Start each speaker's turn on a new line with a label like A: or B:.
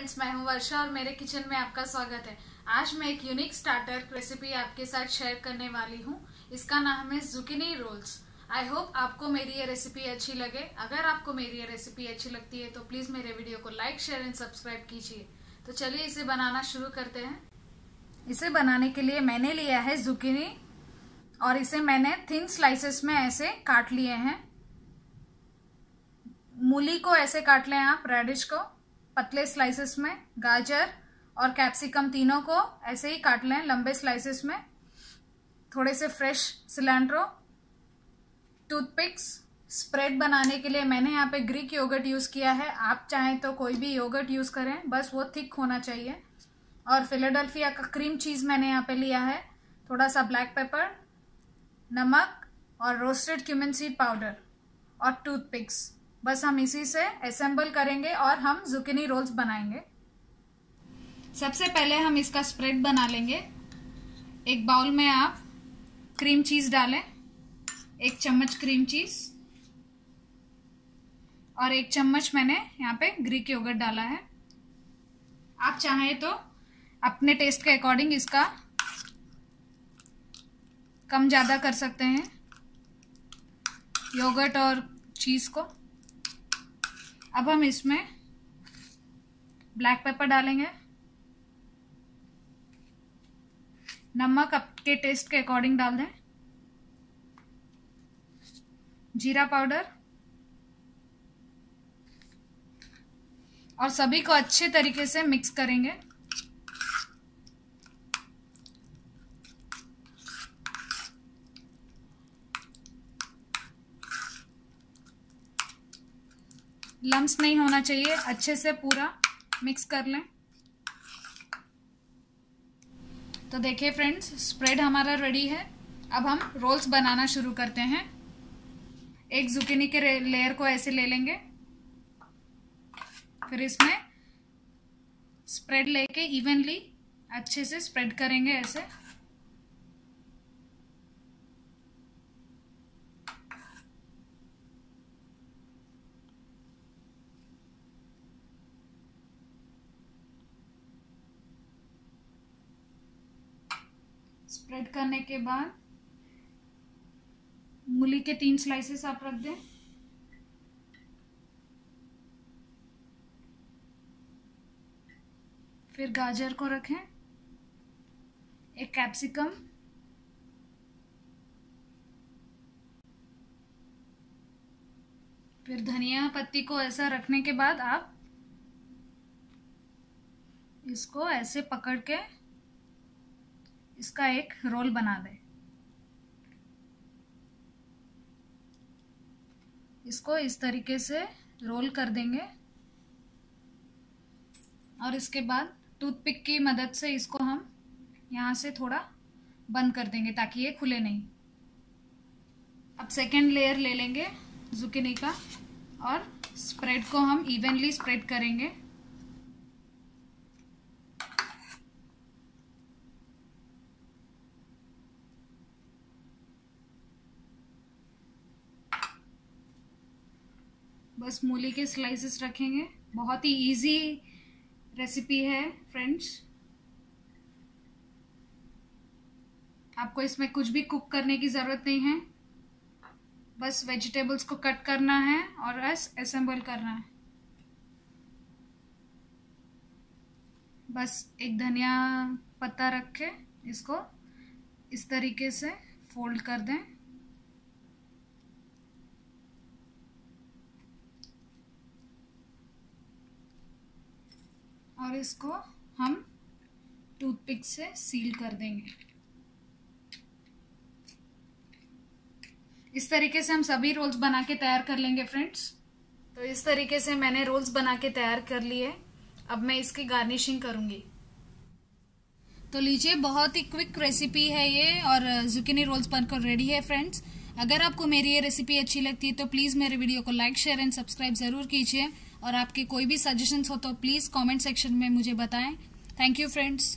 A: Friends मैं हूँ वर्षा और मेरे किचन में आपका स्वागत है। आज मैं एक यूनिक स्टार्टर रेसिपी आपके साथ शेयर करने वाली हूँ। इसका नाम है जुकिनी रोल्स आई होप आपको मेरी ये रेसिपी अच्छी लगे। अगर आपको मेरी ये रेसिपी अच्छी लगती है तो प्लीज़ मेरे वीडियो को लाइक शेयर एंड सब्सक्राइब कीजिए। तो चलिए इसे बनाना शुरू करते हैं। इसे बनाने के लिए मैंने लिया है जुकिनी और इसे मैंने थिन स्लाइसेस में ऐसे काट लिए हैं। मूली को ऐसे काट लें आप रेडिश को। पतले स्लाइसेस में गाजर और कैप्सिकम तीनों को ऐसे ही काट लें, लंबे स्लाइसेस में। थोड़े से फ्रेश सिलेंड्रो टूथपिक्स स्प्रेड बनाने के लिए मैंने यहाँ पे ग्रीक योगर्ट यूज़ किया है। आप चाहें तो कोई भी योगर्ट यूज़ करें, बस वो थिक होना चाहिए। और फिलाडेल्फिया का क्रीम चीज़ मैंने यहाँ पे लिया है। थोड़ा सा ब्लैक पेपर नमक और रोस्टेड क्यूमिन सीड पाउडर और टूथपिक्स बस हम इसी से असेंबल करेंगे और हम जुकिनी रोल्स बनाएँगे। सबसे पहले हम इसका स्प्रेड बना लेंगे। एक बाउल में आप क्रीम चीज़ डालें, एक चम्मच क्रीम चीज़ और एक चम्मच मैंने यहाँ पे ग्रीक योगर्ट डाला है। आप चाहें तो अपने टेस्ट के अकॉर्डिंग इसका कम ज़्यादा कर सकते हैं। योगर्ट और चीज़ को। अब हम इसमें ब्लैक पेपर डालेंगे। नमक आपके टेस्ट के अकॉर्डिंग डाल दें। जीरा पाउडर और सभी को अच्छे तरीके से मिक्स करेंगे। लम्स नहीं होना चाहिए, अच्छे से पूरा मिक्स कर लें। तो देखिए फ्रेंड्स, स्प्रेड हमारा रेडी है। अब हम रोल्स बनाना शुरू करते हैं। एक जुकिनी के लेयर को ऐसे ले लेंगे। फिर इसमें स्प्रेड लेके इवनली अच्छे से स्प्रेड करेंगे ऐसे। स्प्रेड करने के बाद मूली के तीन स्लाइसेस आप रख दें। फिर गाजर को रखें। एक कैप्सिकम फिर धनिया पत्ती को ऐसा रखने के बाद आप इसको ऐसे पकड़ के इसका एक रोल बना दें। इसको इस तरीके से रोल कर देंगे। और इसके बाद टूथपिक की मदद से इसको हम यहाँ से थोड़ा बंद कर देंगे ताकि ये खुले नहीं। अब सेकेंड लेयर ले लेंगे जुकिनी का, और स्प्रेड को हम इवनली स्प्रेड करेंगे। बस मूली के स्लाइसेस रखेंगे। बहुत ही इजी रेसिपी है फ्रेंड्स आपको इसमें कुछ भी कुक करने की ज़रूरत नहीं है। बस वेजिटेबल्स को कट करना है और बस असेंबल करना है। बस एक धनिया पत्ता रख के इसको इस तरीके से फोल्ड कर दें। और इसको हम टूथपिक से सील कर देंगे। इस तरीके से हम सभी रोल्स बना के तैयार कर लेंगे, फ्रेंड्स। तो इस तरीके से मैंने रोल्स बना के तैयार कर लिए। अब मैं इसकी गार्निशिंग करूँगी। तो लीजिए, बहुत ही क्विक रेसिपी है ये और जुकिनी रोल्स बनकर रेडी है, फ्रेंड्स। अगर आपको मेरी ये रेसिपी अच्छी लगती है तो प्लीज़ मेरे वीडियो को लाइक शेयर एंड सब्सक्राइब ज़रूर कीजिए। और आपके कोई भी सजेशंस हो तो प्लीज़ कमेंट सेक्शन में मुझे बताएँ। Thank you friends